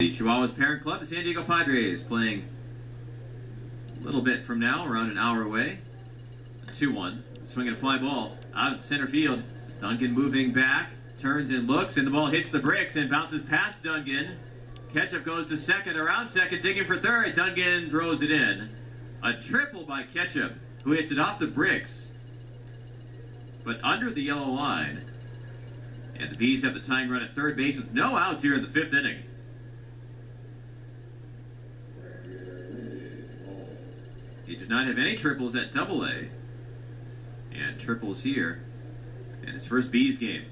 The Chihuahuas parent club, the San Diego Padres, playing a little bit from now, around an hour away. 2 1. Swinging a fly ball out of center field. Duncan moving back, turns and looks, and the ball hits the bricks and bounces past Duncan. Ketchup goes to second, around second, digging for third. Duncan throws it in. A triple by Ketchup, who hits it off the bricks, but under the yellow line. And the Bees have the tying run at third base with no outs here in the fifth inning. He did not have any triples at double A. And triples here in his first Bees game.